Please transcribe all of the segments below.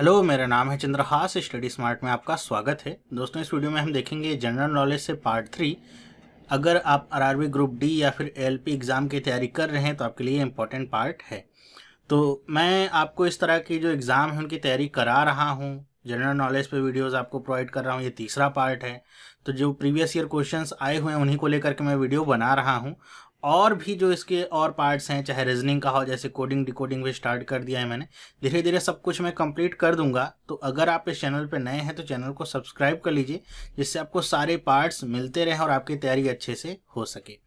Hello, मेरा नाम है चंद्रहास, स्टडी स्मार्ट में आपका स्वागत है। दोस्तों, इस वीडियो में हम देखेंगे जनरल नॉलेज से पार्ट थ्री। अगर आप आरआरबी ग्रुप डी या फिर एलपी एग्ज़ाम की तैयारी कर रहे हैं तो आपके लिए इम्पोर्टेंट पार्ट है। तो मैं आपको इस तरह की जो एग्ज़ाम है, उनकी तैयारी करा रहा हूँ। जनरल नॉलेज पे वीडियोस आपको प्रोवाइड कर रहा हूँ, ये तीसरा पार्ट है। तो जो प्रीवियस ईयर क्वेश्चंस आए हुए हैं, उन्हीं को लेकर के मैं वीडियो बना रहा हूँ। और भी जो इसके और पार्ट्स हैं, चाहे रीजनिंग का हो, जैसे कोडिंग डिकोडिंग भी स्टार्ट कर दिया है मैंने धीरे धीरे सब कुछ मैं कंप्लीट कर दूँगा। तो अगर आप इस चैनल पर नए हैं तो चैनल को सब्सक्राइब कर लीजिए, जिससे आपको सारे पार्ट्स मिलते रहें और आपकी तैयारी अच्छे से हो सके।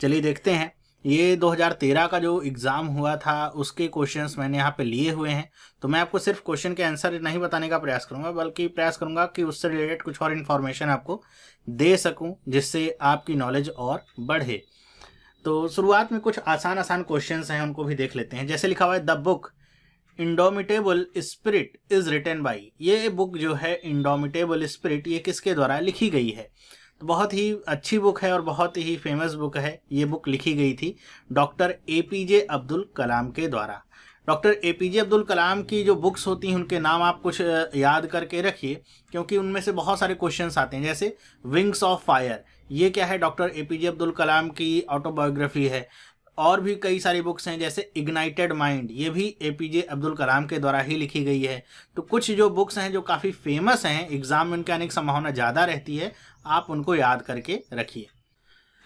चलिए देखते हैं। ये 2013 का जो एग्ज़ाम हुआ था, उसके क्वेश्चंस मैंने यहाँ पे लिए हुए हैं। तो मैं आपको सिर्फ़ क्वेश्चन के आंसर नहीं बताने का प्रयास करूँगा, बल्कि प्रयास करूँगा कि उससे रिलेटेड कुछ और इन्फॉर्मेशन आपको दे सकूँ, जिससे आपकी नॉलेज और बढ़े। तो शुरुआत में कुछ आसान आसान क्वेश्चन हैं, उनको भी देख लेते हैं। जैसे लिखा हुआ है the book indomitable spirit is written by ये बुक जो है इंडोमिटेबल स्पिरिट ये किसके द्वारा लिखी गई है? तो बहुत ही अच्छी बुक है और बहुत ही फ़ेमस बुक है। ये बुक लिखी गई थी doctor A P J Abdul Kalam के द्वारा। Doctor A P J Abdul Kalam की जो बुक्स होती हैं, उनके नाम आप कुछ याद करके रखिए, क्योंकि उनमें से बहुत सारे क्वेश्चंस आते हैं। जैसे विंग्स ऑफ़ फायर ये क्या है? Doctor A P J Abdul Kalam की ऑटोबायोग्राफी है। और भी कई सारी बुक्स हैं, जैसे इग्नाइटेड माइंड ये भी ए पी जे अब्दुल कलाम के द्वारा ही लिखी गई है। तो कुछ जो बुक्स हैं, जो काफ़ी फ़ेमस हैं एग्ज़ाम में उनके आने की संभावना ज़्यादा रहती है, आप उनको याद करके रखिए।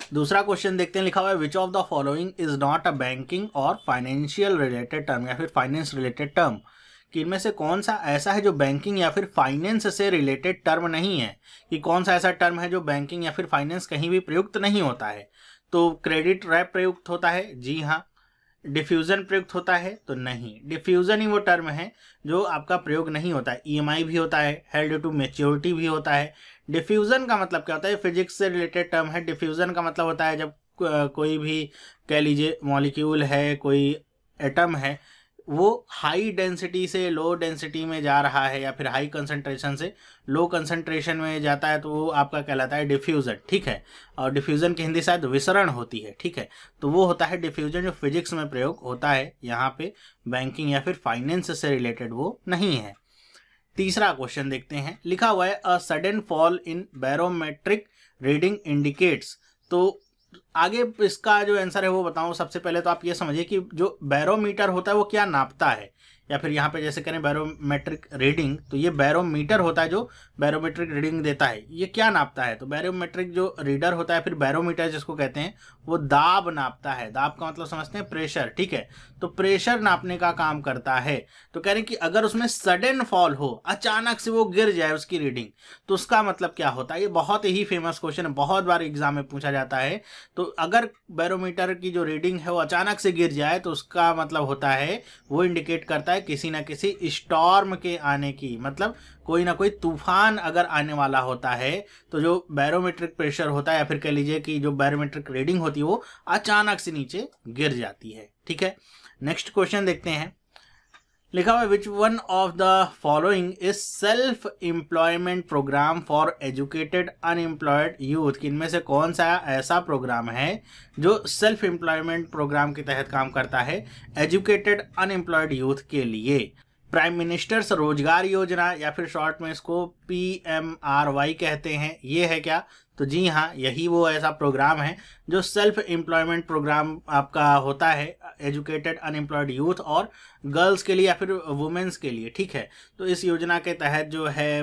दूसरा क्वेश्चन देखते हैं, लिखा हुआ है which of the following is not a banking और फाइनेंशियल रिलेटेड टर्म या फिर फाइनेंस रिलेटेड टर्म कि इनमें से कौन सा ऐसा है जो बैंकिंग या फिर फाइनेंस से रिलेटेड टर्म नहीं है? कि कौन सा ऐसा टर्म है जो बैंकिंग या फिर फाइनेंस कहीं भी प्रयुक्त नहीं होता है? तो क्रेडिट रैप प्रयुक्त होता है? जी हाँ। डिफ्यूज़न प्रयुक्त होता है? तो नहीं। डिफ्यूज़न ही वो टर्म है जो आपका प्रयोग नहीं होता है। ईएमआई भी होता है हेल्ड टू मेच्योरिटी भी होता है। डिफ्यूज़न का मतलब क्या होता है? फिजिक्स से रिलेटेड टर्म है। डिफ्यूज़न का मतलब होता है जब कोई भी कह लीजिए मॉलिक्यूल है, कोई एटम है वो हाई डेंसिटी से लो डेंसिटी में जा रहा है या फिर हाई कंसंट्रेशन से लो कंसंट्रेशन में जाता है तो वो आपका कहलाता है डिफ्यूज़न ठीक है? और डिफ्यूज़न की हिंदी शायद विसरण होती है, ठीक है? तो वो होता है डिफ्यूज़न जो फिजिक्स में प्रयोग होता है, यहाँ पे बैंकिंग या फिर फाइनेंस से रिलेटेड वो नहीं है। तीसरा क्वेश्चन देखते हैं। लिखा हुआ है a sudden fall in barometric reading indicates तो आगे इसका जो आंसर है वो बताऊँ सबसे पहले तो आप ये समझिए कि जो बैरोमीटर होता है वो क्या नापता है? या फिर यहाँ पे जैसे करें बैरोमेट्रिक रीडिंग तो ये बैरोमीटर होता है जो बैरोमेट्रिक रीडिंग देता है। ये क्या नापता है? तो बैरोमेट्रिक जो रीडर होता है, फिर बैरोमीटर जिसको कहते हैं, वो दाब नापता है। दाब का मतलब समझते हैं प्रेशर ठीक है? तो प्रेशर नापने का काम करता है। तो कह रहे हैं कि अगर उसमें सडन फॉल हो, अचानक से वो गिर जाए उसकी रीडिंग तो उसका मतलब क्या होता है? ये बहुत ही फ़ेमस क्वेश्चन है, बहुत बार एग्ज़ाम में पूछा जाता है। तो अगर बैरोमीटर की जो रीडिंग है वो अचानक से गिर जाए तो उसका मतलब होता है, वो इंडिकेट करता है किसी ना किसी स्टॉर्म के आने की। मतलब कोई ना कोई तूफ़ान अगर आने वाला होता है तो जो बैरोमेट्रिक प्रेशर होता है या फिर कह लीजिए कि जो बैरोमेट्रिक रीडिंग होती है, वो अचानक से नीचे गिर जाती है। ठीक है? नेक्स्ट क्वेश्चन देखते हैं। लिखा हुआ which one of the following is self employment program for educated unemployed youth इनमें से कौन सा ऐसा प्रोग्राम है जो सेल्फ एम्प्लॉयमेंट प्रोग्राम के तहत काम करता है एजुकेटेड अनएम्प्लॉयड यूथ के लिए? प्राइम मिनिस्टर्स रोज़गार योजना या फिर शॉर्ट में इसको पी एम आर वाई कहते हैं, ये है क्या? तो जी हाँ यही वो ऐसा प्रोग्राम है जो सेल्फ एम्प्लॉयमेंट प्रोग्राम आपका होता है एजुकेटेड अनएम्प्लॉयड यूथ और गर्ल्स के लिए या फिर वुमेंस के लिए, ठीक है? तो इस योजना के तहत जो है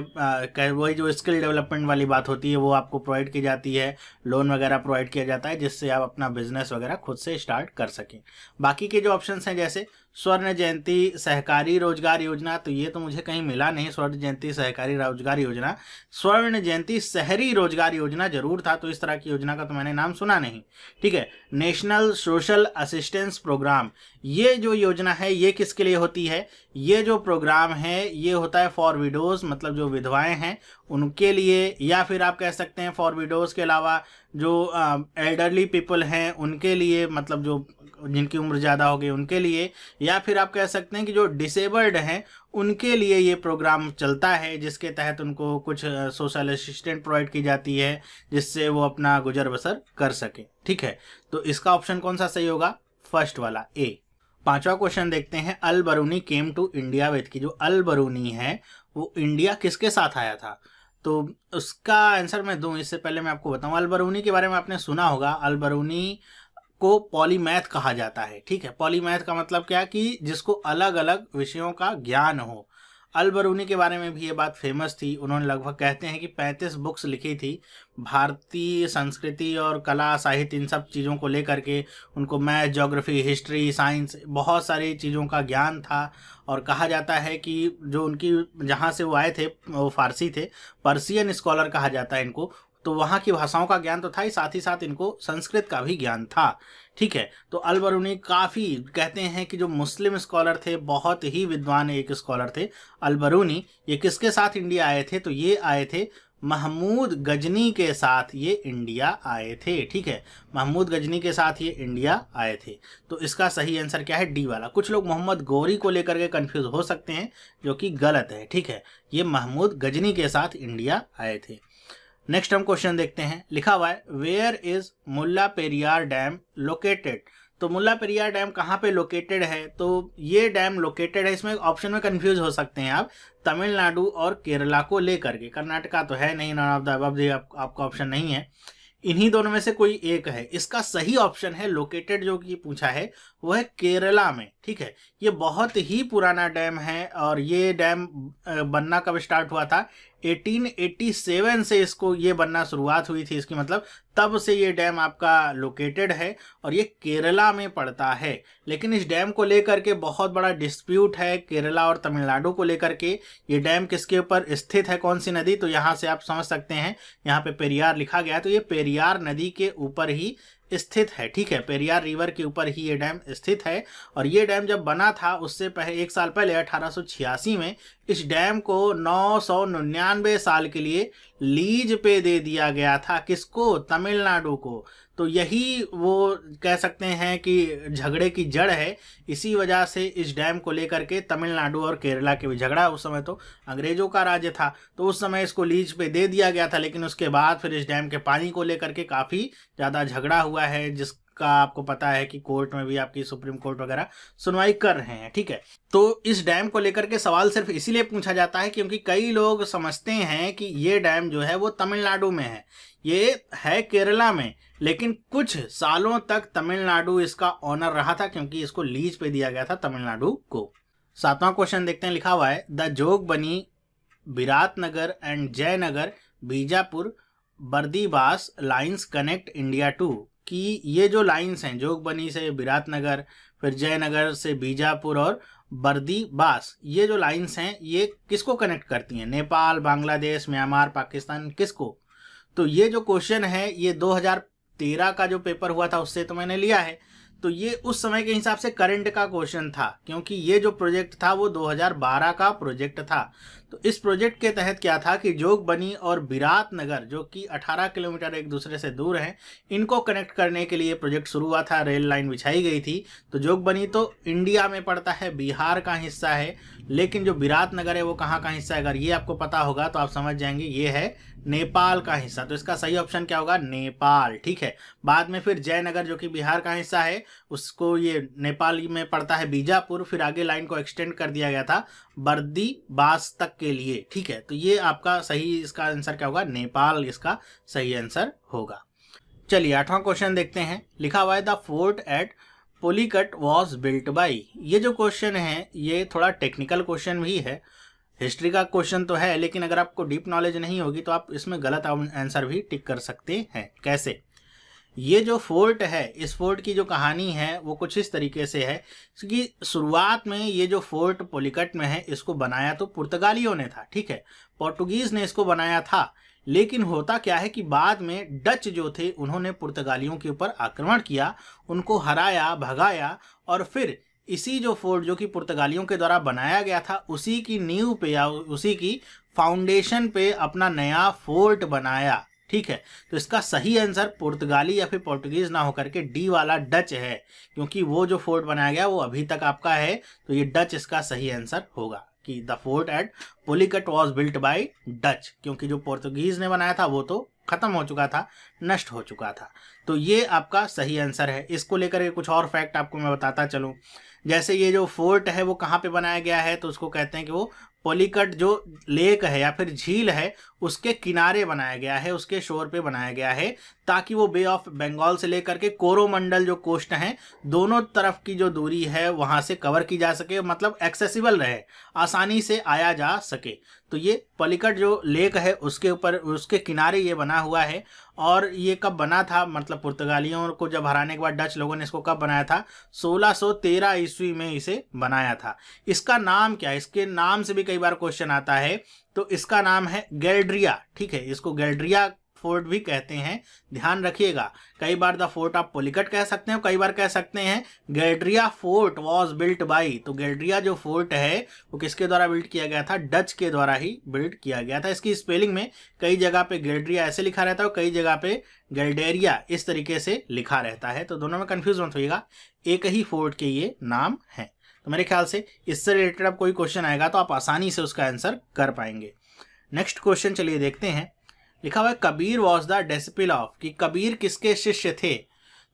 वही जो स्किल डेवलपमेंट वाली बात होती है, वो आपको प्रोवाइड की जाती है लोन वगैरह प्रोवाइड किया जाता है, जिससे आप अपना बिज़नेस वगैरह खुद से स्टार्ट कर सकें। बाकी के जो ऑप्शन हैं, जैसे स्वर्ण जयंती सहकारी रोज़गार योजना तो ये तो मुझे कहीं मिला नहीं, स्वर्ण जयंती सहकारी रोज़गार योजना। स्वर्ण जयंती शहरी रोज़गार योजना ज़रूर था तो इस तरह की योजना का तो मैंने नाम सुना नहीं। ठीक है, नेशनल सोशल असिस्टेंस प्रोग्राम ये जो योजना है, ये किसके लिए होती है? ये जो प्रोग्राम है, ये होता है फॉर विडोज़ मतलब जो विधवाएँ हैं, उनके लिए, या फिर आप कह सकते हैं फॉर विडोज़ के अलावा जो एल्डरली पीपल हैं, उनके लिए मतलब जो, जिनकी उम्र ज़्यादा हो गई, उनके लिए, या फिर आप कह सकते हैं कि जो डिसेबल्ड हैं, उनके लिए ये प्रोग्राम चलता है, जिसके तहत उनको कुछ सोशल असिस्टेंट प्रोवाइड की जाती है, जिससे वो अपना गुजर बसर कर सके। ठीक है? तो इसका ऑप्शन कौन सा सही होगा? फ़र्स्ट वाला ए पांचवा क्वेश्चन देखते हैं, Al Biruni came to India with की। जो अल बरूनी है, वो इंडिया किसके साथ आया था? तो उसका आंसर मैं दूँ, इससे पहले मैं आपको बताऊँ, अल बरूनी के बारे में आपने सुना होगा, अल बरूनी को पॉलीमैथ कहा जाता है, ठीक है? पॉलीमैथ का मतलब क्या कि जिसको अलग अलग विषयों का ज्ञान हो। अलबरूनी के बारे में भी ये बात फ़ेमस थी। उन्होंने लगभग कहते हैं कि 35 बुक्स लिखी थी। भारतीय संस्कृति और कला, साहित्य, इन सब चीज़ों को लेकर के उनको मैथ जोग्राफी हिस्ट्री साइंस बहुत सारी चीज़ों का ज्ञान था। और कहा जाता है कि जो उनकी, जहाँ से वो आए थे, वो फारसी थे। पर्सियन स्कॉलर कहा जाता है इनको। तो वहाँ की भाषाओं का ज्ञान तो था ही, साथ ही साथ इनको संस्कृत का भी ज्ञान था। ठीक है? तो अलबरूनी काफ़ी कहते हैं कि जो मुस्लिम स्कॉलर थे, बहुत ही विद्वान एक स्कॉलर थे। अलबरूनी ये किसके साथ इंडिया आए थे? तो ये आए थे महमूद गजनी के साथ ये इंडिया आए थे। ठीक है? महमूद गजनी के साथ ये इंडिया आए थे। तो इसका सही आंसर क्या है? डी वाला। कुछ लोग मोहम्मद गौरी को लेकर के कंफ्यूज हो सकते हैं, जो कि गलत है। ठीक है? ये महमूद गजनी के साथ इंडिया आए थे। नेक्स्ट हम क्वेश्चन देखते हैं। लिखा हुआ है where is Mullaperiyar dam located तो मुल्ला पेरियार डैम कहाँ पे लोकेटेड है? तो ये डैम लोकेटेड है इसमें ऑप्शन में कंफ्यूज हो सकते हैं आप। तमिलनाडु और केरला को लेकर के। कर्नाटका तो है नहीं नॉन ऑफ़ द अब आप, आपका ऑप्शन नहीं है। इन्हीं दोनों में से कोई एक है। इसका सही ऑप्शन है लोकेटेड जो कि पूछा है वो है केरला में, ठीक है? ये बहुत ही पुराना डैम है और ये डैम बनना कब स्टार्ट हुआ था? 1887 से इसको ये बनना शुरुआत हुई थी, इसकी मतलब तब से ये डैम आपका लोकेटेड है और ये केरला में पड़ता है। लेकिन इस डैम को लेकर के बहुत बड़ा डिस्प्यूट है केरला और तमिलनाडु को लेकर के। ये डैम किसके ऊपर स्थित है? कौन सी नदी? तो यहाँ से आप समझ सकते हैं। यहाँ पे पेरियार लिखा गया है तो ये पेरियार नदी के ऊपर ही स्थित है, ठीक है? पेरियार रिवर के ऊपर ही ये डैम स्थित है और ये डैम जब बना था, उससे पहले, एक साल पहले, अठारह में, इस डैम को नौ सौ निन्यानवे साल के लिए लीज पे दे दिया गया था। किसको? तमिलनाडु को। तो यही वो कह सकते हैं कि झगड़े की जड़ है। इसी वजह से इस डैम को लेकर के तमिलनाडु और केरला के भी झगड़ा उस समय तो अंग्रेज़ों का राज्य था। तो उस समय इसको लीज पे दे दिया गया था, लेकिन उसके बाद फिर इस डैम के पानी को लेकर के काफ़ी ज़्यादा झगड़ा हुआ है जिस का आपको पता है कि कोर्ट में भी आपकी सुप्रीम कोर्ट वगैरह सुनवाई कर रहे हैं, ठीक है? तो इस डैम को लेकर के सवाल सिर्फ़ इसीलिए पूछा जाता है क्योंकि कई लोग समझते हैं कि ये डैम जो है वो तमिलनाडु में है। ये है केरला में, लेकिन कुछ सालों तक तमिलनाडु इसका ऑनर रहा था क्योंकि इसको लीज पे दिया गया था तमिलनाडु को। सातवां क्वेश्चन देखते हैं, लिखा हुआ है the Jogbani Biratnagar and Jaynagar, Bijapur, Bardibas lines connect India to कि ये जो लाइंस हैं जोगबनी से विराटनगर फिर जयनगर से बीजापुर और बर्दी बास ये जो लाइंस हैं, ये किसको कनेक्ट करती हैं? नेपाल, बांग्लादेश, म्यांमार, पाकिस्तान, किसको? तो ये जो क्वेश्चन है, ये 2013 का जो पेपर हुआ था, उससे तो मैंने लिया है। तो ये उस समय के हिसाब से करंट का क्वेश्चन था, क्योंकि ये जो प्रोजेक्ट था, वो 2012 का प्रोजेक्ट था। तो इस प्रोजेक्ट के तहत क्या था कि जोग बनी और बिरात नगर, जो कि 18 किलोमीटर एक दूसरे से दूर हैं, इनको कनेक्ट करने के लिए प्रोजेक्ट शुरू हुआ था, रेल लाइन बिछाई गई थी। तो जोग बनी तो इंडिया में पड़ता है, बिहार का हिस्सा है लेकिन जो बिरात नगर है, वो कहाँ का हिस्सा है? अगर ये आपको पता होगा तो आप समझ जाएँगे, ये है नेपाल का हिस्सा। तो इसका सही ऑप्शन क्या होगा? नेपाल, ठीक है? बाद में फिर जयनगर, जो कि बिहार का हिस्सा है, उसको ये नेपाल में पड़ता है बीजापुर, फिर आगे लाइन को एक्सटेंड कर दिया गया था बर्दी बास तक के लिए, ठीक है? तो ये आपका सही, इसका आंसर क्या होगा? नेपाल, इसका सही आंसर होगा। चलिए, आठवां क्वेश्चन देखते हैं। लिखा हुआ है, the fort at Pulicat was built by ये जो क्वेश्चन है, ये थोड़ा टेक्निकल क्वेश्चन भी है। हिस्ट्री का क्वेश्चन तो है, लेकिन अगर आपको डीप नॉलेज नहीं होगी तो आप इसमें गलत आंसर भी टिक कर सकते हैं। कैसे? ये जो फोर्ट है, इस फोर्ट की जो कहानी है, वो कुछ इस तरीके से है क्योंकि शुरुआत में ये जो फोर्ट पोलिकट में है, इसको बनाया तो पुर्तगालियों ने था, ठीक है? पोर्टुगीज ने इसको बनाया था। लेकिन होता क्या है कि बाद में डच जो थे, उन्होंने पुर्तगालियों के ऊपर आक्रमण किया, उनको हराया, भगाया और फिर इसी जो फोर्ट जो कि पुर्तगालियों के द्वारा बनाया गया था, उसी की नींव पे या उसी की फाउंडेशन पे अपना नया फोर्ट बनाया। ठीक है? तो इसका सही आंसर पुर्तगाली या फिर पोर्टुगीज ना होकर के डी वाला डच है, क्योंकि वो जो फोर्ट बनाया गया, वो अभी तक आपका है तो ये डच इसका सही आंसर होगा। कि the fort at Pulicat was built by Dutch क्योंकि जो पोर्तुगीज ने बनाया था, वो तो खत्म हो चुका था, नष्ट हो चुका था। तो ये आपका सही आंसर है। इसको लेकर के कुछ और फैक्ट आपको मैं बताता चलूँ। जैसे ये जो फोर्ट है, वो कहाँ पे बनाया गया है तो उसको कहते हैं कि वो पोलिकट जो लेक है या फिर झील है उसके किनारे बनाया गया है, उसके शोर पे बनाया गया है, ताकि वो बे ऑफ़ बंगाल से लेकर के कोरोमंडल जो कोस्ट हैं, दोनों तरफ़ की जो दूरी है, वहाँ से कवर की जा सके मतलब एक्सेसिबल रहे, आसानी से आया जा सके। तो ये पलिकट जो लेक है, उसके ऊपर, उसके किनारे ये बना हुआ है, और ये कब बना था मतलब पुर्तगालियों को जब हराने के बाद, डच लोगों ने इसको कब बनाया था? 1613 ईस्वी में इसे बनाया था। इसका नाम क्या है? इसके नाम से भी कई बार क्वेश्चन आता है तो इसका नाम है गैल्ड्रिया, ठीक है? इसको गैल्ड्रिया फोर्ट भी कहते हैं। ध्यान रखिएगा, कई बार द फोर्ट आप पोलिकट कह सकते हैं, कई बार कह सकते हैं गैड्रिया फोर्ट वॉज़ बिल्ट बाई। तो गैड्रिया जो फोर्ट है, वो किसके द्वारा बिल्ट किया गया था? डच के द्वारा ही बिल्ट किया गया था। इसकी स्पेलिंग में कई जगह पे गैड्रिया ऐसे लिखा रहता है और कई जगह पे गैल्डेरिया इस तरीके से लिखा रहता है। तो दोनों में कन्फ्यूज़ मत होइएगा, एक ही फोर्ट के ये नाम है। तो मेरे ख्याल से इससे रिलेटेड अब कोई क्वेश्चन आएगा तो आप आसानी से उसका आंसर कर पाएँगे। नेक्स्ट क्वेश्चन चलिए देखते हैं। लिखा हुआ है, Kabir was the disciple of कि कबीर किसके शिष्य थे?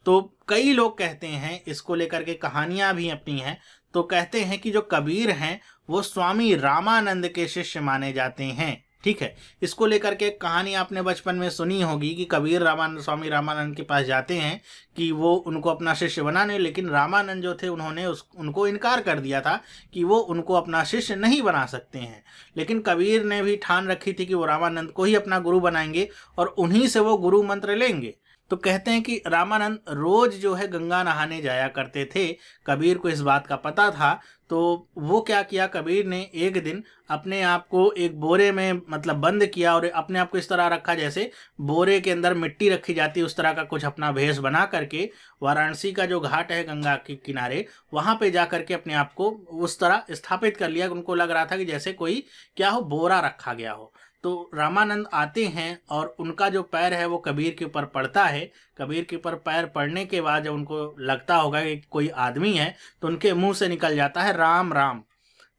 तो कई लोग कहते हैं, इसको लेकर के कहानियाँ भी अपनी हैं तो कहते हैं कि जो कबीर हैं, वो स्वामी रामानंद के शिष्य माने जाते हैं। ठीक है? इसको लेकर के कहानी आपने बचपन में सुनी होगी कि कबीर रामानंद, स्वामी रामानंद के पास जाते हैं कि वो उनको अपना शिष्य बनाने, लेकिन रामानंद जो थे, उन्होंने उस, उनको इनकार कर दिया था कि वो उनको अपना शिष्य नहीं बना सकते हैं। लेकिन कबीर ने भी ठान रखी थी कि वो रामानंद को ही अपना गुरु बनाएँगे और उन्हीं से वो गुरु मंत्र लेंगे। तो कहते हैं कि रामानंद रोज जो है गंगा नहाने जाया करते थे। कबीर को इस बात का पता था तो वो क्या किया? कबीर ने एक दिन अपने आप को एक बोरे में मतलब बंद किया और अपने आप को इस तरह रखा जैसे बोरे के अंदर मिट्टी रखी जाती है उस तरह का कुछ अपना भेष बना करके वाराणसी का जो घाट है गंगा के किनारे, वहाँ पे जा करके अपने आप को उस तरह स्थापित कर लिया। उनको लग रहा था कि जैसे कोई, क्या हो, बोरा रखा गया हो। तो रामानंद आते हैं और उनका जो पैर है वो कबीर के ऊपर पड़ता है। कबीर के ऊपर पैर पड़ने के बाद जब उनको लगता होगा कि कोई आदमी है तो उनके मुँह से निकल जाता है राम राम।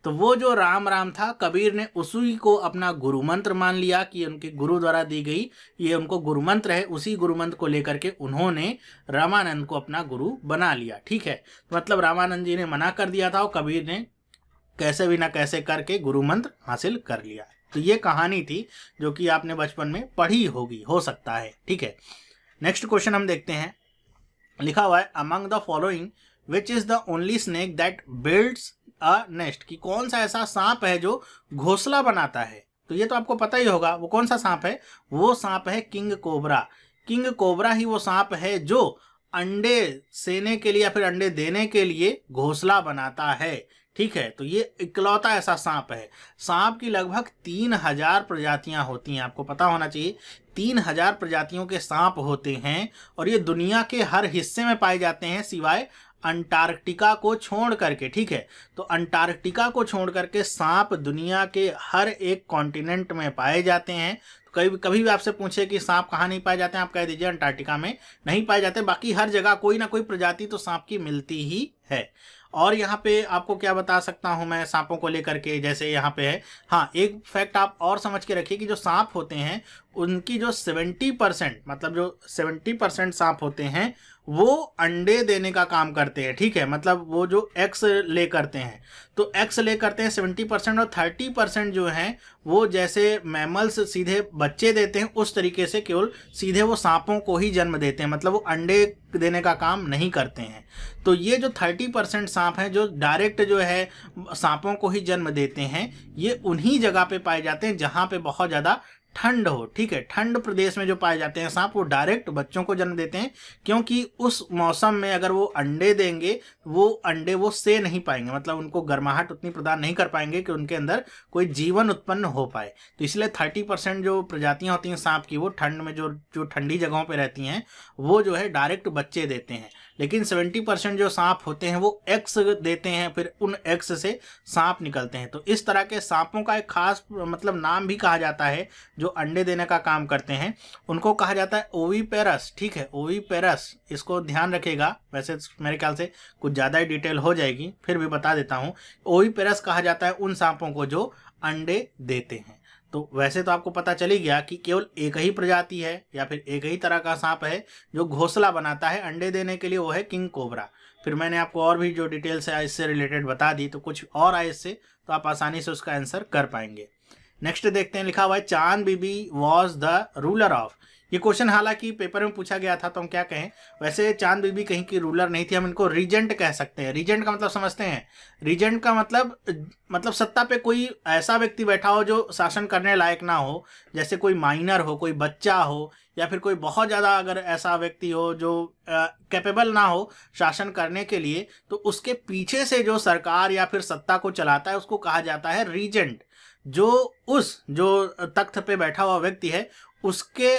तो वो जो राम राम था, कबीर ने उसी को अपना गुरु मंत्र मान लिया कि उनके गुरु द्वारा दी गई, ये उनको गुरु मंत्र है, उसी गुरु मंत्र को लेकर के उन्होंने रामानंद को अपना गुरु बना लिया, ठीक है? मतलब रामानंद जी ने मना कर दिया था और कबीर ने कैसे भी ना कैसे करके गुरु मंत्र हासिल कर लिया। तो ये कहानी थी जो कि आपने बचपन में पढ़ी होगी, हो सकता है, ठीक है? नेक्स्ट क्वेश्चन हम देखते हैं। लिखा हुआ है among the following which is the only snake that builds a nest कि कौन सा ऐसा सांप है जो घोसला बनाता है? तो ये तो आपको पता ही होगा, वो कौन सा सांप है? वो सांप है किंग कोबरा। किंग कोबरा ही वो सांप है जो अंडे सेने के लिए या फिर अंडे देने के लिए घोसला बनाता है। ठीक है तो ये इकलौता ऐसा सांप है। सांप की लगभग तीन हज़ार प्रजातियाँ होती हैं, आपको पता होना चाहिए। तीन हज़ार प्रजातियों के सांप होते हैं और ये दुनिया के हर हिस्से में पाए जाते हैं सिवाय अंटार्कटिका को छोड़ करके, ठीक है? तो अंटार्कटिका को छोड़ करके सांप दुनिया के हर एक कॉन्टिनेंट में पाए जाते हैं। तो कभी कभी भी आपसे पूछे कि सांप कहाँ नहीं पाए जाते हैं, आप कह दीजिए अंटार्कटिका में नहीं पाए जाते। बाकी हर जगह कोई ना कोई प्रजाति तो सांप की मिलती ही है। और यहाँ पे आपको क्या बता सकता हूँ मैं सांपों को लेकर के, जैसे यहाँ पे है। हाँ एक फैक्ट आप और समझ के रखिए कि जो सांप होते हैं उनकी जो सेवेंटी परसेंट मतलब जो सेवेंटी परसेंट सांप होते हैं, वो अंडे देने का काम करते हैं, ठीक है? मतलब वो जो एक्स ले करते हैं। तो एक्स ले करते हैं सेवेंटी परसेंट और थर्टी परसेंट जो हैं, वो जैसे मैमल्स सीधे बच्चे देते हैं, उस तरीके से केवल सीधे वो सांपों को ही जन्म देते हैं मतलब वो अंडे देने का काम नहीं करते हैं। तो ये जो थर्टी परसेंट सांप हैं, जो डायरेक्ट जो है सांपों को ही जन्म देते हैं, ये उन्हीं जगह पे पाए जाते हैं, जहाँ पे बहुत ज़्यादा ठंड हो, ठीक है? ठंड प्रदेश में जो पाए जाते हैं सांप, वो डायरेक्ट बच्चों को जन्म देते हैं, क्योंकि उस मौसम में अगर वो अंडे देंगे, वो अंडे वो से नहीं पाएँगे। मतलब उनको गर्माहट उतनी प्रदान नहीं कर पाएँगे कि उनके अंदर कोई जीवन उत्पन्न हो पाए। तो इसलिए थर्टी परसेंट जो प्रजातियाँ होती हैं सांप की, वो ठंड में जो जो ठंडी जगहों पर रहती हैं, वो जो है डायरेक्ट बच्चे देते हैं। लेकिन सेवेंटी परसेंट जो सांप होते हैं, वो एक्स देते हैं, फिर उन एक्स से सांप निकलते हैं। तो इस तरह के सांपों का एक खास मतलब नाम भी कहा जाता है, जो अंडे देने का काम करते हैं। उनको कहा जाता है ओवी पेरस ठीक है? ओवी पेरस इसको ध्यान रखेगा वैसे मेरे ख्याल से कुछ ज़्यादा ही डिटेल हो जाएगी, फिर भी बता देता हूँ। ओवी पेरस कहा जाता है उन सांपों को जो अंडे देते हैं। तो वैसे तो आपको पता चली गया कि केवल एक ही प्रजाति है या फिर एक ही तरह का सांप है जो घोंसला बनाता है, अंडे देने के लिए वो है किंग कोबरा। फिर मैंने आपको और भी जो डिटेल्स है इससे रिलेटेड बता दी तो कुछ और आए इससे तो आप आसानी से उसका आंसर कर पाएँगे। नेक्स्ट देखते हैं, लिखा हुआ है, Chand Bibi was the ruler of. ये क्वेश्चन हालाँकि पेपर में पूछा गया था तो हम क्या कहें? वैसे चाँद बीबी कहीं की रूलर नहीं थी, हम इनको रीजेंट कह सकते हैं। रीजेंट का मतलब समझते हैं। रीजेंट का मतलब मतलब सत्ता पे कोई ऐसा व्यक्ति बैठा हो जो शासन करने लायक ना हो, जैसे कोई माइनर हो, कोई बच्चा हो, या फिर कोई बहुत ज़्यादा अगर ऐसा व्यक्ति हो जो कैपेबल ना हो शासन करने के लिए तो उसके पीछे से जो सरकार या फिर सत्ता को चलाता है, उसको कहा जाता है रीजेंट जो उस, जो तख्त पे बैठा हुआ व्यक्ति है उसके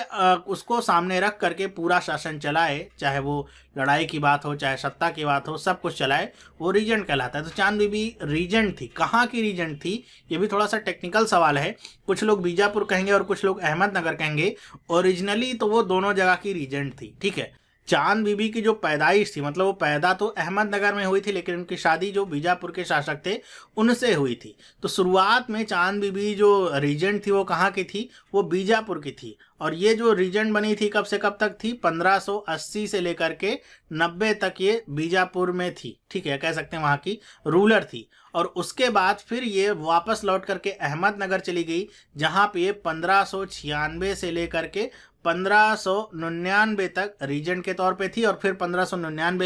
उसको सामने रख करके पूरा शासन चलाए, चाहे वो लड़ाई की बात हो, चाहे सत्ता की बात हो, सब कुछ चलाए, वो रीजेंट कहलाता है। तो चाँद बीबी रीजेंट थी। कहाँ की रीजेंट थी? ये भी थोड़ा सा टेक्निकल सवाल है। कुछ लोग बीजापुर कहेंगे और कुछ लोग अहमदनगर कहेंगे। ओरिजिनली तो वो दोनों जगह की रीजेंट थी। ठीक है? चाँद बीबी की जो पैदाइश थी मतलब वो पैदा तो अहमदनगर में हुई थी, लेकिन उनकी शादी जो बीजापुर के शासक थे, उनसे हुई थी। तो शुरुआत में चाँद बीबी जो रीजेंट थी वो कहाँ की थी? वो बीजापुर की थी। और ये जो रीजेंट बनी थी कब से कब तक थी? 1580 से लेकर के 90 तक ये बीजापुर में थी। ठीक है, कह सकते हैं वहाँ की रूलर थी। और उसके बाद फिर ये वापस लौट करके अहमदनगर चली गई, जहाँ पे ये पंद्रह से लेकर के पंद्रह तक रीजेंट के तौर पे थी और फिर पंद्रह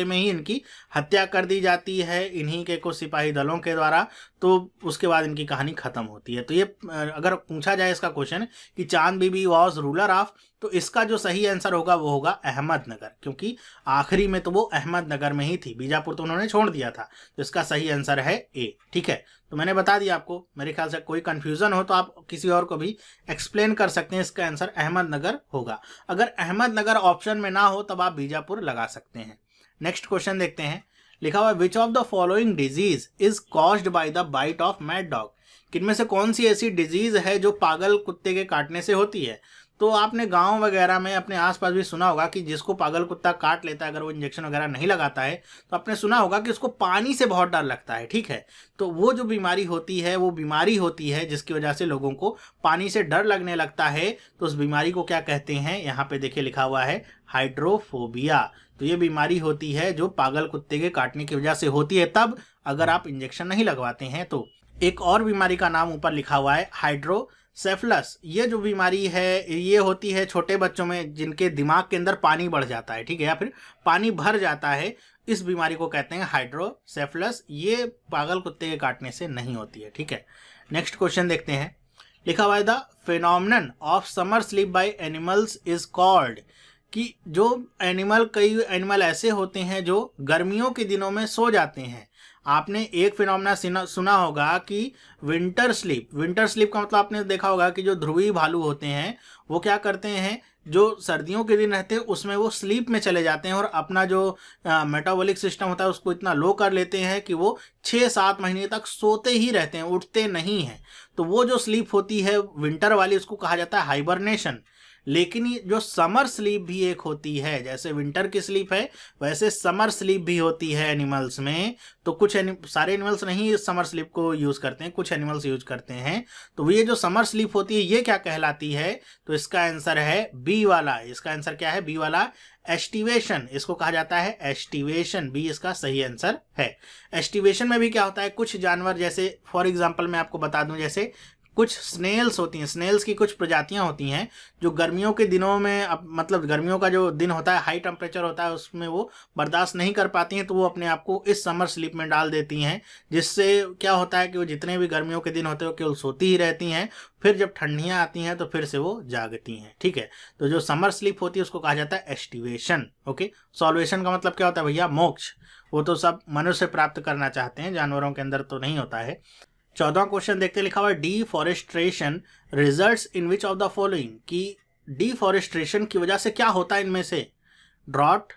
में ही इनकी हत्या कर दी जाती है इन्हीं के कुछ सिपाही दलों के द्वारा। तो उसके बाद इनकी कहानी खत्म होती है। तो ये अगर पूछा जाए इसका क्वेश्चन कि चाँद बीबी वॉज़ रूलर ऑफ़ तो इसका जो सही आंसर होगा वो होगा अहमदनगर, क्योंकि आखिरी में तो वो अहमदनगर में ही थी। बीजापुर तो उन्होंने छोड़ दिया था तो इसका सही आंसर है ए ठीक है? तो मैंने बता दिया आपको, मेरे ख्याल से कोई कंफ्यूजन हो तो आप किसी और को भी एक्सप्लेन कर सकते हैं इसका आंसर अहमदनगर होगा। अगर अहमदनगर ऑप्शन में ना हो तब आप बीजापुर लगा सकते हैं। नेक्स्ट क्वेश्चन देखते हैं। लिखा हुआ which of the following disease is caused by the bite of mad dog किनमें से कौन सी ऐसी डिज़ीज़ है जो पागल कुत्ते के काटने से होती है? तो आपने गाँव वगैरह में अपने आसपास भी सुना होगा कि जिसको पागल कुत्ता काट लेता है, अगर वो इंजेक्शन वगैरह नहीं लगाता है तो आपने सुना होगा कि उसको पानी से बहुत डर लगता है, ठीक है? तो वो जो बीमारी होती है, वो बीमारी होती है जिसकी वजह से लोगों को पानी से डर लगने लगता है तो उस बीमारी को क्या कहते हैं? यहाँ पे देखिए लिखा हुआ है, हाइड्रोफोबिया। तो ये बीमारी होती है जो पागल कुत्ते के काटने की वजह से होती है। तब अगर आप इंजेक्शन नहीं लगवाते हैं तो एक और बीमारी का नाम ऊपर लिखा हुआ है हाइड्रो सेफलस ये जो बीमारी है, ये होती है छोटे बच्चों में जिनके दिमाग के अंदर पानी बढ़ जाता है, ठीक है, या फिर पानी भर जाता है, इस बीमारी को कहते हैं हाइड्रोसेफलस ये पागल कुत्ते के काटने से नहीं होती है, ठीक है। नेक्स्ट क्वेश्चन देखते हैं। लिखा हुआ है the phenomenon of summer sleep by animals is called कि जो एनिमल, कई एनिमल ऐसे होते हैं जो गर्मियों के दिनों में सो जाते हैं। आपने एक फिनोमिना सुना होगा कि विंटर स्लीप विंटर स्लीप का मतलब आपने देखा होगा कि जो ध्रुवी भालू होते हैं, वो क्या करते हैं, जो सर्दियों के दिन रहते हैं, उसमें वो स्लीप में चले जाते हैं और अपना जो मेटाबॉलिक सिस्टम होता है, उसको इतना लो कर लेते हैं कि वो छः सात महीने तक सोते ही रहते हैं, उठते नहीं हैं। तो वो जो स्लीप होती है विंटर वाली, उसको कहा जाता है हाइबरनेशन लेकिन जो समर स्लीप भी एक होती है, जैसे विंटर की स्लीप है, वैसे समर स्लीप भी होती है एनिमल्स में। तो कुछ सारे एनिमल्स नहीं समर स्लीप को यूज़ करते हैं, कुछ एनिमल्स यूज़ करते हैं। तो ये जो समर स्लीप होती है, ये क्या कहलाती है? तो इसका आंसर है बी वाला। इसका आंसर क्या है? बी वाला एस्टिवेशन। इसको कहा जाता है एस्टिवेशन। बी इसका सही आंसर है। एस्टिवेशन में भी क्या होता है? कुछ जानवर, जैसे, फॉर एग्ज़ाम्पल मैं आपको बता दूँ, जैसे कुछ स्नेल्स होती हैं स्नेल्स की कुछ प्रजातियाँ होती हैं, जो गर्मियों के दिनों में अब मतलब गर्मियों का जो दिन होता है हाई टेम्परेचर होता है, उसमें वो बर्दाश्त नहीं कर पाती हैं तो वो अपने आप को इस समर स्लीप में डाल देती हैं, जिससे क्या होता है कि वो जितने भी गर्मियों के दिन होते हैं, केवल सोती ही रहती हैं, फिर जब ठंडियाँ आती हैं तो फिर से वो जागती हैं, ठीक है? तो जो समर स्लीप होती है, उसको कहा जाता है एस्टिवेशन ओके सॉल्वेशन का मतलब क्या होता है भैया? मोक्ष। वो तो सब मनुष्य प्राप्त करना चाहते हैं, जानवरों के अंदर तो नहीं होता है चौदह क्वेश्चन देखते लिखा हुआ deforestation result in which of the following कि डिफॉरेस्ट्रेशन की वजह से क्या होता है इनमें से? Drought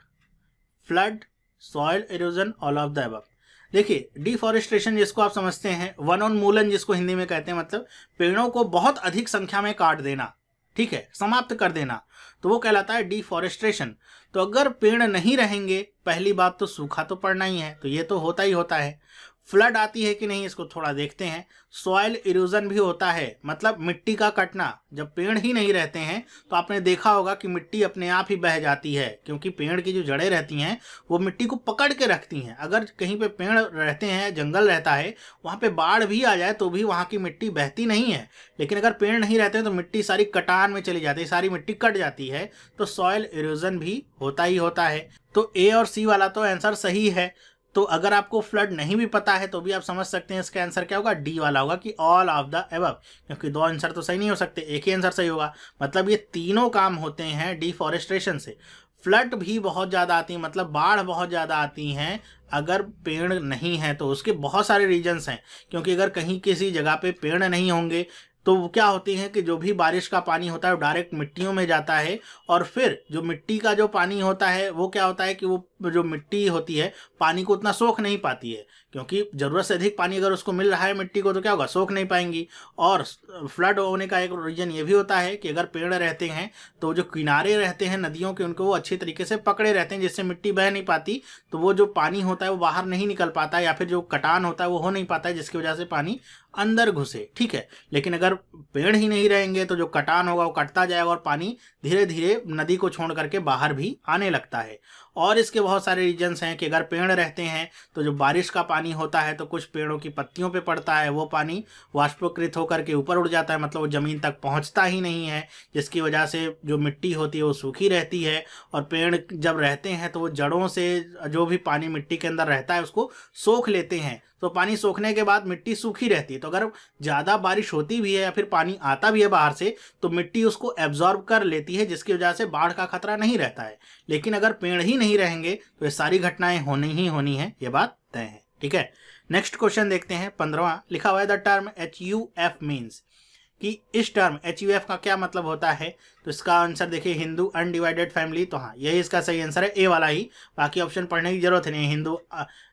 flood soil erosion all of the अब देखिए डिफॉरेस्ट्रेशन जिसको आप समझते हैं, वनोन्मूलन जिसको हिंदी में कहते हैं मतलब पेड़ों को बहुत अधिक संख्या में काट देना, ठीक है, समाप्त कर देना तो वो कहलाता है डिफॉरेस्ट्रेशन तो अगर पेड़ नहीं रहेंगे, पहली बात तो सूखा तो पड़ना ही है तो ये तो होता ही होता है. फ्लड आती है कि नहीं, इसको थोड़ा देखते हैं। सॉयल इरोजन भी होता है मतलब मिट्टी का कटना। जब पेड़ ही नहीं रहते हैं तो आपने देखा होगा कि मिट्टी अपने आप ही बह जाती है, क्योंकि पेड़ की जो जड़ें रहती हैं, वो मिट्टी को पकड़ के रखती हैं। अगर कहीं पे पेड़ रहते हैं, जंगल रहता है, वहाँ पे बाढ़ भी आ जाए तो भी वहाँ की मिट्टी बहती नहीं है। लेकिन अगर पेड़ नहीं रहते तो मिट्टी सारी कटान में चली जाती है, सारी मिट्टी कट जाती है तो सॉयल इरोजन भी होता ही होता है। तो ए और सी वाला तो आंसर सही है। तो अगर आपको फ्लड नहीं भी पता है तो भी आप समझ सकते हैं इसका आंसर क्या होगा। डी वाला होगा कि ऑल ऑफ़ द एबव, क्योंकि दो आंसर तो सही नहीं हो सकते, एक ही आंसर सही होगा। मतलब ये तीनों काम होते हैं डिफॉरेस्ट्रेशन से। फ्लड भी बहुत ज़्यादा आती है मतलब बाढ़ बहुत ज़्यादा आती हैं, अगर पेड़ नहीं है तो। उसके बहुत सारे रीजन्स हैं, क्योंकि अगर कहीं किसी जगह पे पेड़ नहीं होंगे तो वो क्या होती है कि जो भी बारिश का पानी होता है, वो डायरेक्ट मिट्टियों में जाता है, और फिर जो मिट्टी का जो पानी होता है, वो क्या होता है कि वो जो मिट्टी होती है, पानी को उतना सोख नहीं पाती है। क्योंकि ज़रूरत से अधिक पानी अगर उसको मिल रहा है मिट्टी को तो क्या होगा? सोख नहीं पाएँगी। और फ्लड होने का एक रीज़न ये भी होता है कि अगर पेड़ रहते हैं तो जो किनारे रहते हैं नदियों के, उनको वो अच्छी तरीके से पकड़े रहते हैं, जिससे मिट्टी बह नहीं पाती। तो वो जो पानी होता है, वो बाहर नहीं निकल पाता, या फिर जो कटान होता है, वो हो नहीं पाता है, जिसकी वजह से पानी अंदर घुसे। ठीक है? लेकिन अगर पेड़ ही नहीं रहेंगे तो जो कटान होगा, वो कटता जाएगा और पानी धीरे धीरे नदी को छोड़ करके बाहर भी आने लगता है। और इसके बहुत सारे रीजन्स हैं कि अगर पेड़ रहते हैं तो जो बारिश का पानी होता है तो कुछ पेड़ों की पत्तियों पे पड़ता है, वो पानी वाष्पोकृत होकर के ऊपर उड़ जाता है मतलब वो ज़मीन तक पहुँचता ही नहीं है, जिसकी वजह से जो मिट्टी होती है, वो सूखी रहती है, और पेड़ जब रहते हैं तो वो जड़ों से जो भी पानी मिट्टी के अंदर रहता है, उसको सोख लेते हैं। तो पानी सोखने के बाद मिट्टी सूखी रहती है। तो अगर ज़्यादा बारिश होती भी है या फिर पानी आता भी है बाहर से तो मिट्टी उसको एब्जॉर्ब कर लेती है, जिसकी वजह से बाढ़ का खतरा नहीं रहता है। लेकिन अगर पेड़ ही नहीं रहेंगे तो ये सारी घटनाएँ होनी ही होनी है, ये बात तय है। ठीक है? नेक्स्ट क्वेश्चन देखते हैं पंद्रवा लिखा हुआ है the term H U F means कि इस टर्म एच यू एफ़ का क्या मतलब होता है? तो इसका आंसर देखिए हिंदू अनडिवाइडेड फैमिली तो हाँ यही इसका सही आंसर है ए वाला ही। बाकी ऑप्शन पढ़ने की ज़रूरत नहीं Hindu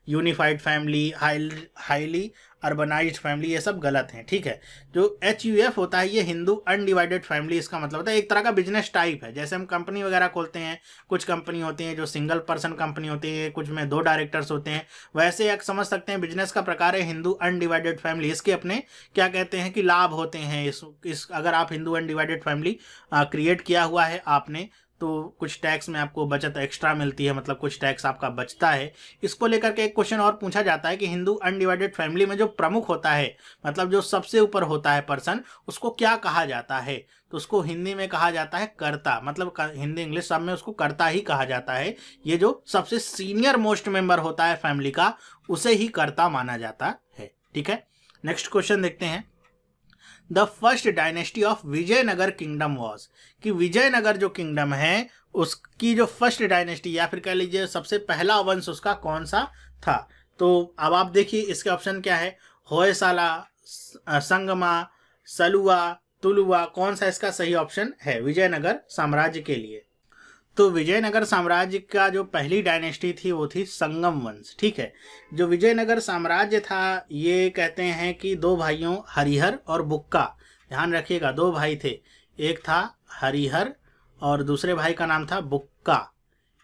unified family highly urbanised family ये सब गलत हैं ठीक है? जो एच यू एफ़ होता है ये हिंदू अनडिवाइडेड फैमिली इसका मतलब होता है एक तरह का बिज़नेस टाइप है। जैसे हम कंपनी वगैरह खोलते हैं कुछ कंपनी होती हैं जो सिंगल पर्सन कंपनी होती है कुछ में दो डायरेक्टर्स होते हैं वैसे एक समझ सकते हैं बिज़नेस का प्रकार है हिंदू अनडिवाइडेड फैमिली इसके अपने क्या कहते हैं कि लाभ होते हैं इस, इस अगर आप हिंदू अनडिवाइडेड फैमिली क्रिएट किया हुआ है आपने तो कुछ टैक्स में आपको बचत एक्स्ट्रा मिलती है मतलब कुछ टैक्स आपका बचता है। इसको लेकर के एक क्वेश्चन और पूछा जाता है कि हिंदू अनडिवाइडेड फैमिली में जो प्रमुख होता है मतलब जो सबसे ऊपर होता है पर्सन उसको क्या कहा जाता है? तो उसको हिंदी में कहा जाता है कर्ता मतलब हिंदी इंग्लिश सब में उसको कर्ता ही कहा जाता है। ये जो सबसे सीनियर मोस्ट मेंबर होता है फैमिली का, उसे ही कर्ता माना जाता है। ठीक है? नेक्स्ट क्वेश्चन देखते हैं। The first dynasty of Vijayanagar kingdom was कि विजयनगर जो किंगडम है, उसकी जो फ़र्स्ट डायनेस्टी या फिर कह लीजिए सबसे पहला वंश उसका कौन सा था? तो अब आप देखिए इसके ऑप्शन क्या है? होयसाला, संगमा, सलुआ, तुलुआ, कौन सा इसका सही ऑप्शन है? विजयनगर साम्राज्य के लिए। तो विजयनगर साम्राज्य का जो पहली डायनेस्टी थी, वो थी संगम वंश, ठीक है? जो विजयनगर साम्राज्य था, ये कहते हैं कि दो भाइयों, हरिहर और बुक्का। ध्यान रखिएगा, दो भाई थे। एक था हरिहर और दूसरे भाई का नाम था बुक्का।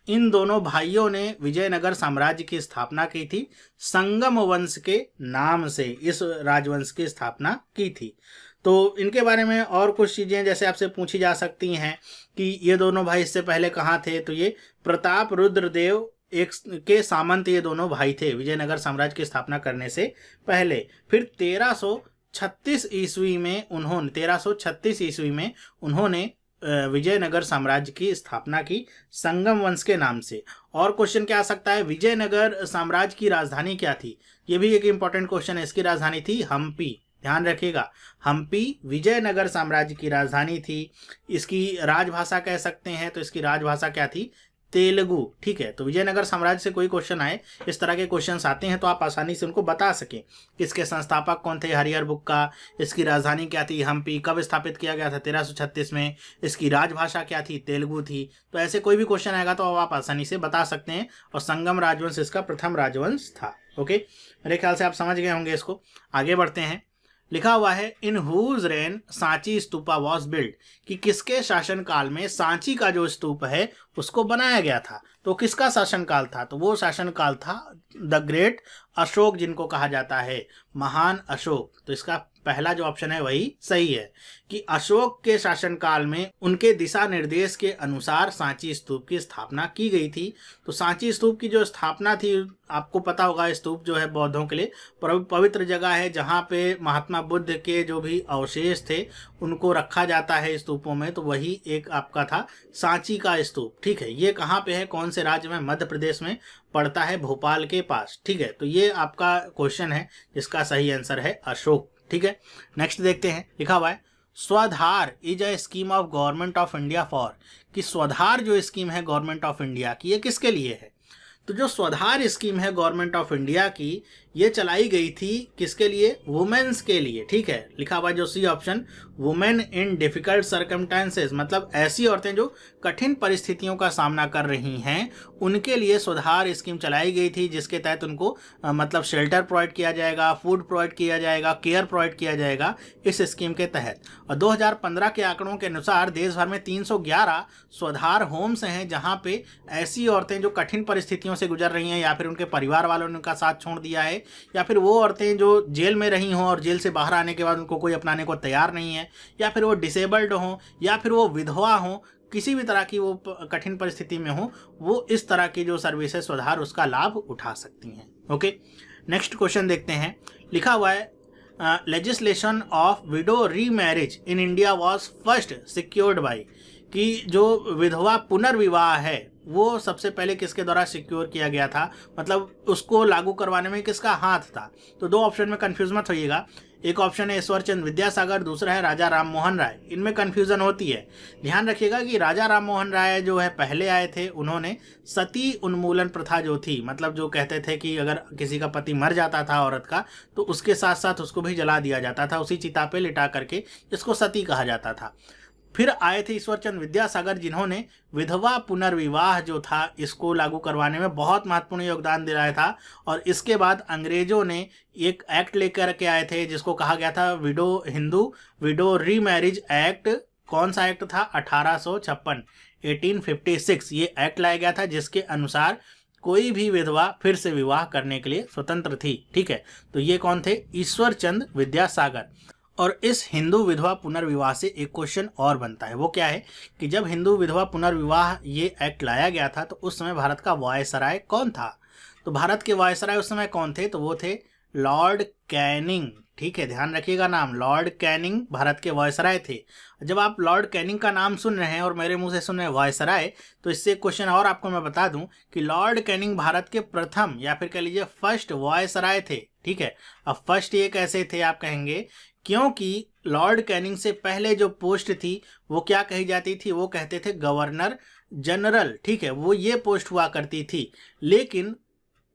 इन दोनों भाइयों ने विजयनगर साम्राज्य की स्थापना की थी, संगम वंश के नाम से, इस राजवंश की स्थापना की थी। तो इनके बारे में और कुछ चीज़ें जैसे आपसे पूछी जा सकती हैं कि ये दोनों भाई इससे पहले कहाँ थे? तो ये प्रताप रुद्रदेव एक के सामंत ये दोनों भाई थे, विजयनगर साम्राज्य की स्थापना करने से पहले। फिर तेरह सौ छत्तीस ईस्वी में उन्होंने, तेरह सौ छत्तीस ईस्वी में उन्होंने विजयनगर साम्राज्य की स्थापना की संगम वंश के नाम से। और क्वेश्चन क्या आ सकता है? विजयनगर साम्राज्य की राजधानी क्या थी? ये भी एक इंपॉर्टेंट क्वेश्चन है, इसकी राजधानी थी हम्पी। ध्यान रखिएगा। हम्पी विजयनगर साम्राज्य की राजधानी थी। इसकी राजभाषा कह सकते हैं तो इसकी राजभाषा क्या थी? तेलुगु। ठीक है तो विजयनगर साम्राज्य से कोई क्वेश्चन आए, इस तरह के क्वेश्चन आते हैं तो आप आसानी से उनको बता सकें। इसके संस्थापक कौन थे? हरिहर बुक का। इसकी राजधानी क्या थी? हम्पी कब स्थापित किया गया था? तेरह में। इसकी राजभाषा क्या थी? तेलुगु थी। तो ऐसे कोई भी क्वेश्चन आएगा तो आप आसानी से बता सकते हैं, और संगम राजवंश इसका प्रथम राजवंश था। ओके? मेरे ख्याल से आप समझ गए होंगे इसको। आगे बढ़ते हैं। लिखा हुआ है in whose reign Sanchi stupa was build कि किसके शासनकाल में सांची का जो स्तूप है, उसको बनाया गया था। तो किसका शासनकाल था? तो वो शासनकाल था द ग्रेट अशोक जिनको कहा जाता है, महान अशोक। तो इसका पहला जो ऑप्शन है वही सही है कि अशोक के शासनकाल में उनके दिशा निर्देश के अनुसार सांची स्तूप की स्थापना की गई थी। तो सांची स्तूप की जो स्थापना थी, आपको पता होगा स्तूप जो है बौद्धों के लिए पवित्र जगह है जहाँ पे महात्मा बुद्ध के जो भी अवशेष थे, उनको रखा जाता है स्तूपों में। तो वही एक आपका था सांची का स्तूप। ठीक है, ये कहाँ पे है, कौन से राज्य में? मध्य प्रदेश में। पड़ता है भोपाल के पास, ठीक है? तो ये आपका क्वेश्चन है, जिसका सही आंसर है अशोक, ठीक है? नेक्स्ट देखते हैं, लिखा हुआ है, Swadhar is a scheme of government of India for कि स्वाधार जो स्कीम है गवर्नमेंट ऑफ़ इंडिया की, ये किसके लिए है? तो जो स्वाधार स्कीम है गवर्नमेंट ऑफ़ इंडिया की ये चलाई गई थी किसके लिए? वुमेन्स के लिए ठीक है? लिखा हुआ जो C option women in difficult circumstances मतलब ऐसी औरतें जो कठिन परिस्थितियों का सामना कर रही हैं उनके लिए सुधार स्कीम चलाई गई थी जिसके तहत उनको आ, मतलब शेल्टर प्रोवाइड किया जाएगा फ़ूड प्रोवाइड किया जाएगा केयर प्रोवाइड किया जाएगा इस स्कीम के तहत। और 2015 के आंकड़ों के अनुसार देश भर में 311 सुधार होम्स हैं जहाँ पे ऐसी औरतें जो कठिन परिस्थितियों से गुजर रही हैं या फिर उनके परिवार वालों ने उनका साथ छोड़ दिया है या फिर वो औरतें जो जेल में रही हों और जेल से बाहर आने के बाद उनको कोई अपनाने को तैयार नहीं है, या फिर वो डिसेबल्ड हों, या फिर वो विधवा हों, किसी भी तरह की वो कठिन परिस्थिति में हो, वो इस तरह की जो सर्विसेज़ सुधार उसका लाभ उठा सकती हैं। ओके नेक्स्ट क्वेश्चन देखते हैं। लिखा हुआ है legislation of widow remarriage in India was first secured by कि जो विधवा पुनर्विवाह है वो सबसे पहले किसके द्वारा सिक्योर किया गया था? मतलब उसको लागू करवाने में किसका हाथ था? तो दो ऑप्शन में कंफ्यूज मत होइएगा। एक ऑप्शन है ईश्वर चंद विद्यासागर, दूसरा है राजा राम मोहन राय। इनमें कन्फ्यूज़न होती है। ध्यान रखिएगा कि राजा राम मोहन राय जो है पहले आए थे, उन्होंने सती उन्मूलन प्रथा जो थी मतलब जो कहते थे कि अगर किसी का पति मर जाता था औरत का तो उसके साथ साथ उसको भी जला दिया जाता था, उसी चिता पे लिटा करके इसको सती कहा जाता था। फिर आए थे ईश्वरचंद विद्यासागर, जिन्होंने विधवा पुनर्विवाह जो था, इसको लागू करवाने में बहुत महत्वपूर्ण योगदान दिलाया था। और इसके बाद अंग्रेज़ों ने एक एक्ट लेकर के आए थे, जिसको कहा गया था widow Hindu, widow remarriage act. कौन सा एक्ट था? अठारह सौ छप्पन एटीन फिफ्टी सिक्स ये एक्ट लाया गया था, जिसके अनुसार कोई भी विधवा फिर से विवाह करने के लिए स्वतंत्र थी। ठीक है तो ये कौन थे? ईश्वर चंद विद्यासागर। और इस हिंदू विधवा पुनर्विवाह से एक क्वेश्चन और बनता है। वो क्या है कि जब हिंदू विधवा पुनर्विवाह ये एक्ट लाया गया था तो उस समय भारत का वायसराय कौन था? तो भारत के वायसराय उस समय कौन थे? तो वो थे लॉर्ड कैनिंग ठीक है, ध्यान रखिएगा नाम। लॉर्ड कैनिंग भारत के वायसराय थे। जब आप लॉर्ड कैनिंग का नाम सुन रहे हैं और मेरे मुँह से सुन रहे हैं वायसराय तो इससे क्वेश्चन और आपको मैं बता दूँ कि लॉर्ड कैनिंग भारत के प्रथम या फिर कह लीजिए फ़र्स्ट वायसराय थे। ठीक है, अब फ़र्स्ट ये कैसे थे आप कहेंगे क्योंकि लॉर्ड कैनिंग से पहले जो पोस्ट थी, वो क्या कही जाती थी? वो कहते थे गवर्नर जनरल, ठीक है? वो ये पोस्ट हुआ करती थी। लेकिन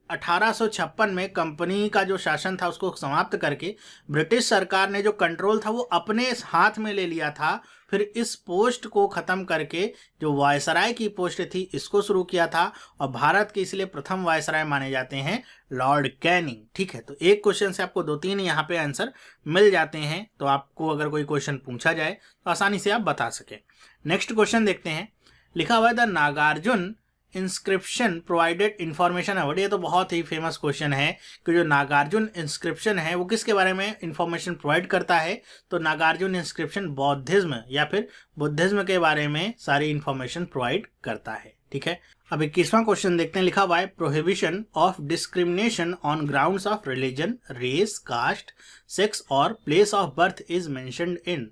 1856 में कंपनी का जो शासन था, उसको समाप्त करके ब्रिटिश सरकार ने जो कंट्रोल था, वो अपने हाथ में ले लिया था फिर इस पोस्ट को ख़त्म करके जो वायसराय की पोस्ट थी, इसको शुरू किया था और भारत के इसलिए प्रथम वायसराय माने जाते हैं लॉर्ड कैनिंग। ठीक है तो एक क्वेश्चन से आपको दो तीन यहाँ पे आंसर मिल जाते हैं। तो आपको अगर कोई क्वेश्चन पूछा जाए तो आसानी से आप बता सकें। नेक्स्ट क्वेश्चन देखते हैं। लिखा हुआ है, the Nagarjuna inscription provided information award ये तो बहुत ही फ़ेमस क्वेश्चन है कि जो नागार्जुन इंस्क्रिप्शन है, वो किसके बारे में इंफॉर्मेशन प्रोवाइड करता है? तो नागार्जुन इंस्क्रिप्शन बौद्धिज्म या फिर बुद्धिज्म के बारे में सारी इंफॉर्मेशन प्रोवाइड करता है। ठीक है? अब इक्कीसवां क्वेश्चन देखते हैं, लिखा हुआ है prohibition of discrimination on ground of religion race caste sex और place of birth is mentioned in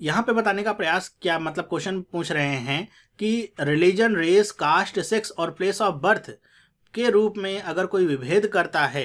यहाँ पे बताने का प्रयास क्या मतलब क्वेश्चन पूछ रहे हैं कि रिलीजन रेस, कास्ट, सेक्स और प्लेस ऑफ़ बर्थ के रूप में अगर कोई विभेद करता है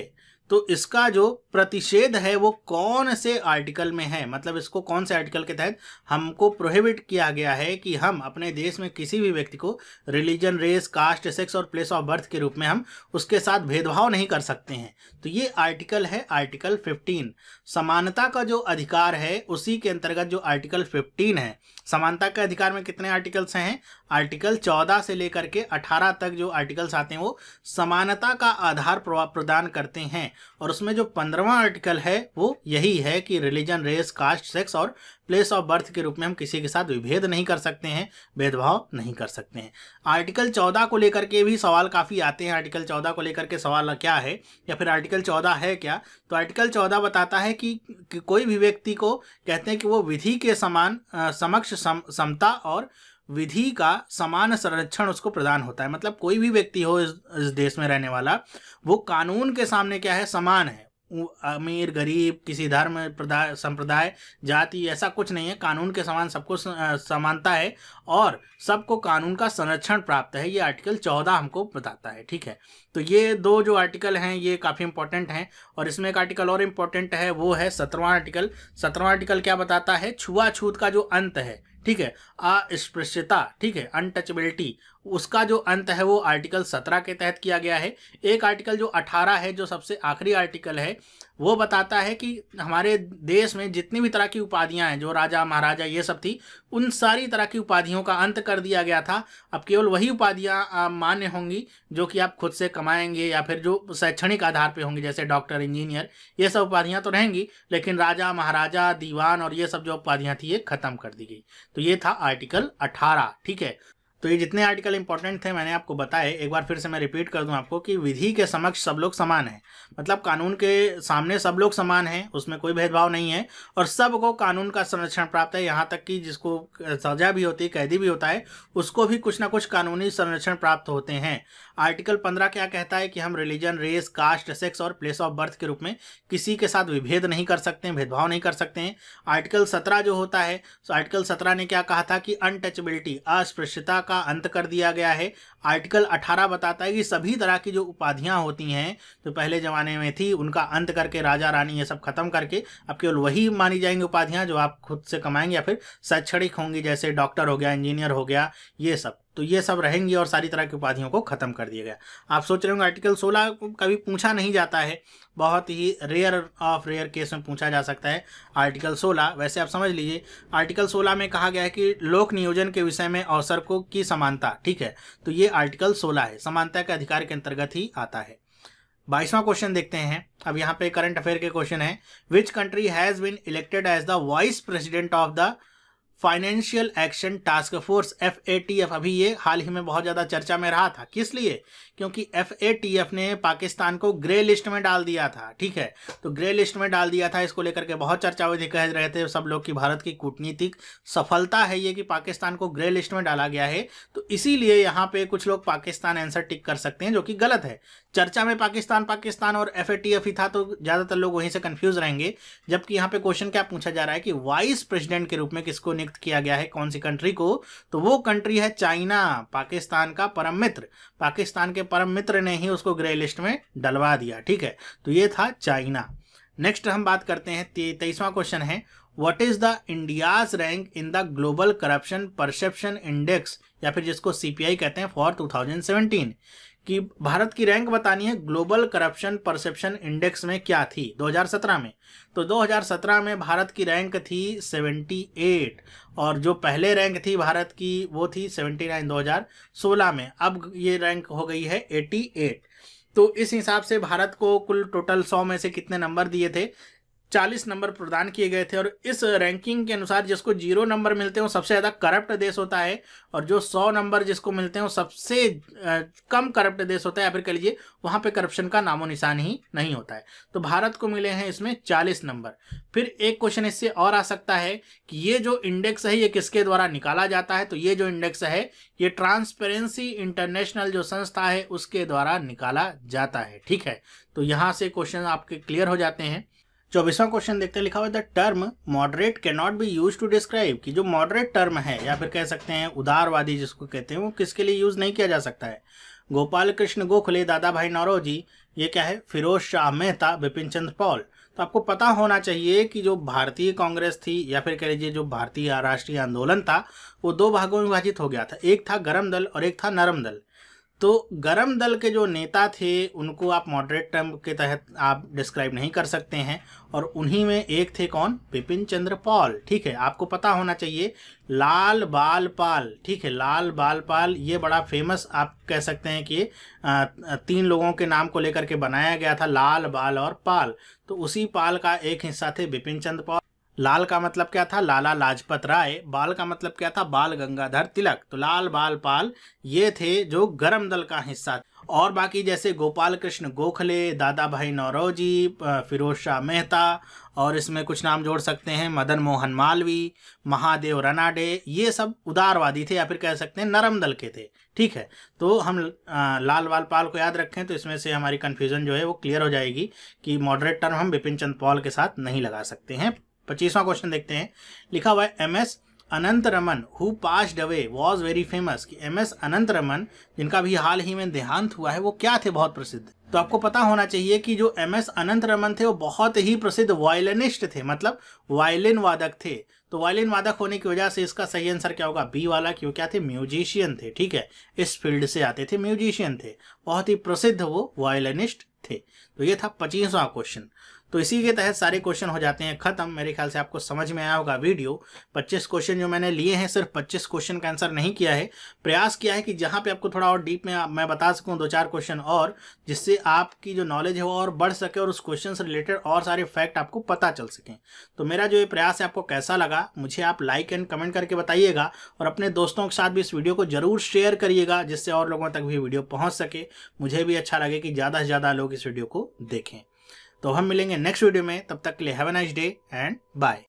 तो इसका जो प्रतिषेध है वो कौन से आर्टिकल में है? मतलब इसको कौन से आर्टिकल के तहत हमको प्रोहिबिट किया गया है कि हम अपने देश में किसी भी व्यक्ति को रिलीजन रेस कास्ट सेक्स और प्लेस ऑफ़ बर्थ के रूप में हम उसके साथ भेदभाव नहीं कर सकते हैं। तो ये आर्टिकल है आर्टिकल 15 समानता का जो अधिकार है, उसी के अंतर्गत जो आर्टिकल 15 है, समानता के अधिकार में कितने आर्टिकल्स हैं? आर्टिकल 14 से लेकर के 18 तक जो आर्टिकल्स आते हैं, वो समानता का आधार प्रदान करते हैं। और उसमें जो पंद्रवा आर्टिकल है वो यही है कि रिलीजन रेस कास्ट सेक्स और प्लेस ऑफ़ बर्थ के रूप में हम किसी के साथ विभेद नहीं कर सकते हैं भेदभाव नहीं कर सकते हैं। आर्टिकल चौदह को लेकर के भी सवाल काफ़ी आते हैं। आर्टिकल चौदह को लेकर के सवाल क्या है? या फिर आर्टिकल चौदह है क्या? तो आर्टिकल चौदह बताता है कि, कि कोई भी व्यक्ति को कहते हैं कि वो विधि के समान समक्ष सम, समता और विधि का समान संरक्षण उसको प्रदान होता है। मतलब कोई भी व्यक्ति हो इस, इस देश में रहने वाला वो कानून के सामने क्या है? समान है। अमीर गरीब किसी धर्म संप्रदाय जाति ऐसा कुछ नहीं है। कानून के समान सबको समानता है और सबको कानून का संरक्षण प्राप्त है। ये आर्टिकल चौदह हमको बताता है ठीक है? तो ये दो जो आर्टिकल हैं ये काफ़ी इंपॉर्टेंट हैं और इसमें एक आर्टिकल और इंपॉर्टेंट है वो है सत्रहवां आर्टिकल। सत्रहवां आर्टिकल क्या बताता है? छुआछूत का जो अंत है। ठीक है? अस्पृश्यता ठीक है? अनटचबिलिटी उसका जो अंत है वो आर्टिकल सत्रह के तहत किया गया है। एक आर्टिकल जो अठारह है, जो सबसे आखिरी आर्टिकल है, वो बताता है कि हमारे देश में जितनी भी तरह की उपाधियाँ हैं, जो राजा, महाराजा, ये सब थी, उन सारी तरह की उपाधियों का अंत कर दिया गया था। अब केवल वही उपाधियाँ मान्य होंगी, जो कि आप खुद से कमाएँगे या फिर जो शैक्षणिक आधार पे होंगी, जैसे डॉक्टर, इंजीनियर, ये सब उपाधियाँ तो रहेंगी, लेकिन राजा, महाराजा, दीवान और ये सब जो उपाधियाँ थी, ये खत्म कर दी गई। तो ये था आर्टिकल अठारह, ठीक है? तो ये जितने आर्टिकल इंपॉर्टेंट थे मैंने आपको बताए, एक बार फिर से मैं रिपीट कर दूँ आपको कि विधि के समक्ष सब लोग समान हैं। मतलब कानून के सामने सब लोग समान हैं, उसमें कोई भेदभाव नहीं है, और सबको कानून का संरक्षण प्राप्त है। यहाँ तक कि जिसको सजा भी होती है कैदी भी होता है, उसको भी कुछ ना कुछ कानूनी संरक्षण प्राप्त होते हैं। आर्टिकल पंद्रह क्या कहता है कि हम रिलीजन रेस कास्ट सेक्स और प्लेस ऑफ़ बर्थ के रूप में किसी के साथ विभेद नहीं कर सकते हैं भेदभाव नहीं कर सकते हैं। आर्टिकल सत्रह जो होता है तो आर्टिकल सत्रह ने क्या कहा था कि अनटचबिलिटी अस्पृश्यता का अंत कर दिया गया है। आर्टिकल 18 बताता है कि सभी तरह की जो उपाधियाँ होती हैं तो पहले ज़माने में थी, उनका अंत करके, राजा रानी ये सब खत्म करके, अब केवल वही मानी जाएँगी उपाधियाँ जो आप खुद से कमाएँगे या फिर शैक्षणिक होंगी, जैसे डॉक्टर हो गया, इंजीनियर हो गया, ये सब। तो ये सब रहेंगी और सारी तरह की उपाधियों को खत्म कर दिया गया। आप सोच रहे होंगे आर्टिकल 16 कभी पूछा नहीं जाता है बहुत ही रेयर ऑफ़ रेयर केस में पूछा जा सकता है। आर्टिकल 16 वैसे आप समझ लीजिए। आर्टिकल 16 में कहा गया है कि लोक नियोजन के विषय में अवसर को की समानता, ठीक है? तो ये आर्टिकल 16 है। समानता के अधिकार के अंतर्गत ही आता है। बाईसवां क्वेश्चन देखते हैं। अब यहाँ पे करंट अफेयर के क्वेश्चन है। Which country has been elected as the vice president of the financial action task force F A T F. अभी ये हाल ही में बहुत ज़्यादा चर्चा में रहा था। किस लिए? क्योंकि एफ़ ए टी एफ़ ने पाकिस्तान को ग्रे लिस्ट में डाल दिया था, ठीक है? तो ग्रे लिस्ट में डाल दिया था, इसको लेकर के बहुत चर्चा हुई थी, कह रहे थे सब लोग कि भारत की कूटनीतिक सफलता है ये कि पाकिस्तान को ग्रे लिस्ट में डाला गया है। तो इसीलिए यहाँ पे कुछ लोग पाकिस्तान आंसर टिक कर सकते हैं, जो कि गलत है। चर्चा में पाकिस्तान पाकिस्तान और एफ़ ए टी एफ़ ही था तो ज़्यादातर लोग वहीं से कन्फ्यूज़ रहेंगे, जबकि यहाँ पे क्वेश्चन क्या पूछा जा रहा है कि वाइस प्रेसिडेंट के रूप में किसको नियुक्त किया गया है कौन सी कंट्री को तो वो कंट्री है चाइना, पाकिस्तान का परम मित्र। पाकिस्तान के परम मित्र ने ही उसको ग्रे लिस्ट में डलवा दिया, ठीक है? तो ये था चाइना। नेक्स्ट हम बात करते हैं तेईसवां क्वेश्चन है what is the India's rank in the global corruption perception index या फिर जिसको सीपीआई कहते हैं फॉर 2017 कि भारत की रैंक बतानी है ग्लोबल करप्शन परसेप्शन इंडेक्स में क्या थी? 2017 में। तो 2017 में भारत की रैंक थी 78 और जो पहले रैंक थी भारत की वो थी 79 2016 में। अब ये रैंक हो गई है 88 तो इस हिसाब से भारत को कुल टोटल 100 में से कितने नंबर दिए थे? चालीस नंबर प्रदान किए गए थे और इस रैंकिंग के अनुसार जिसको ज़ीरो नंबर मिलते हैं, वो सबसे ज़्यादा करप्ट देश होता है और जो सौ नंबर जिसको मिलते हैं, वो सबसे कम करप्ट देश होता है, या फिर कह लीजिए वहाँ पे करप्शन का नामो निशान ही नहीं होता है। तो भारत को मिले हैं इसमें चालीस नंबर फिर एक क्वेश्चन इससे और आ सकता है कि ये जो इंडेक्स है, ये किसके द्वारा निकाला जाता है? तो ये जो इंडेक्स है, ये ट्रांसपेरेंसी इंटरनेशनल जो संस्था है, उसके द्वारा निकाला जाता है। ठीक है? तो यहाँ से क्वेश्चन आपके क्लियर हो जाते हैं। चौबीसवां क्वेश्चन देखते लिखा हुआ the term moderate cannot be used to describe कि जो मॉडरेट टर्म है, या फिर कह सकते हैं, उदारवादी जिसको कहते हैं, वो किसके लिए यूज़ नहीं किया जा सकता है? गोपाल कृष्ण गोखले, दादा भाई नौरोजी ये क्या है? फिरोज शाह मेहता, बिपिन चंद्र पॉल। तो आपको पता होना चाहिए कि जो भारतीय कांग्रेस थी, या फिर कह लीजिए जो भारतीय राष्ट्रीय आंदोलन था, वो दो भागों में विभाजित हो गया था। एक था गर्म दल और एक था नरम दल। तो गरम दल के जो नेता थे, उनको आप मॉडरेट टर्म के तहत आप डिस्क्राइब नहीं कर सकते हैं। और उन्हीं में एक थे कौन? बिपिन चंद्र पॉल। ठीक है, आपको पता होना चाहिए, लाल बाल पाल ठीक है, लाल बाल पाल ये बड़ा फ़ेमस आप कह सकते हैं कि तीन लोगों के नाम को लेकर के बनाया गया था, लाल बाल और पाल। तो उसी पाल का एक हिस्सा थे बिपिन चंद्र पॉल। लाल का मतलब क्या था? लाला लाजपत राय, बाल का मतलब क्या था? बाल गंगाधर तिलक। तो लाल, बाल, पाल, ये थे जो गरम दल का हिस्सा और बाकी जैसे गोपाल कृष्ण गोखले दादा भाई नौरोजी फिरोज शाह मेहता, और इसमें कुछ नाम जोड़ सकते हैं, मदन मोहन मालवी, महादेव रनाडे, ये सब उदारवादी थे या फिर कह सकते हैं नरम दल के थे। ठीक है? तो हम लाल वाल पाल को याद रखें तो इसमें से हमारी कन्फ्यूज़न जो है वो क्लियर हो जाएगी कि मॉडरेट टर्म हम बिपिन चंद पॉल के साथ नहीं लगा सकते हैं। पच्चीसवां क्वेश्चन देखते हैं। लिखा हुआ है M S Anant Raman who passed away was very famous कि एम एस अनंत रमन जिनका भी हाल ही में देहांत हुआ है, वो क्या थे? बहुत प्रसिद्ध। तो आपको पता होना चाहिए कि जो एम एस अनंत रमन थे, वो बहुत ही प्रसिद्ध वायलिनिस्ट थे। मतलब वायलिन वादक थे। तो वायलिन वादक होने की वजह से इसका सही आंसर क्या होगा? बी वाला क्यों क्या थे? म्यूजिशियन थे, ठीक है? इस फ़ील्ड से आते थे म्यूजिशियन थे। बहुत ही प्रसिद्ध वो वायलिनिस्ट थे। तो ये था पच्चीसवां क्वेश्चन तो इसी के तहत सारे क्वेश्चन हो जाते हैं खत्म। मेरे ख्याल से आपको समझ में आया होगा वीडियो। 25 क्वेश्चन जो मैंने लिए हैं, सिर्फ़ 25 क्वेश्चन का आंसर नहीं किया है। प्रयास किया है कि जहाँ पे आपको थोड़ा और डीप में मैं बता सकूँ दो चार क्वेश्चन और, जिससे आपकी जो नॉलेज है वो और बढ़ सके और उस क्वेश्चन से रिलेटेड और सारे फैक्ट आपको पता चल सकें। तो मेरा जो ये प्रयास है आपको कैसा लगा, मुझे आप लाइक एंड कमेंट करके बताइएगा और अपने दोस्तों के साथ भी इस वीडियो को ज़रूर शेयर करिएगा, जिससे और लोगों तक भी वीडियो पहुँच सके। मुझे भी अच्छा लगे कि ज़्यादा से ज़्यादा लोग इस वीडियो को देखें। तो हम मिलेंगे नेक्स्ट वीडियो में, तब तक के लिए have a nice day and bye